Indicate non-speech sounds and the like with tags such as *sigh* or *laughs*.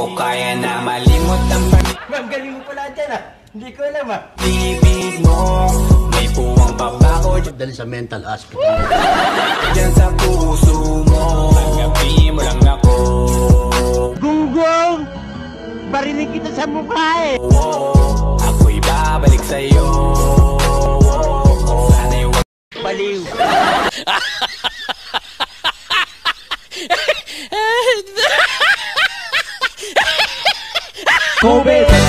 ko kaya na malimot ang Ma'am, galing mo pala dyan ah. Hindi ko alam ah. pag-ibig mo May puwang pa ba ako Dali sa mental hospital. dyan sa puso mo Tanggapin mo lang ako Gunggong! Barinig kita sa mukha eh. oh, Ako'y babalik sa'yo oh, Sana'y wag Baliw. *laughs* Oh baby.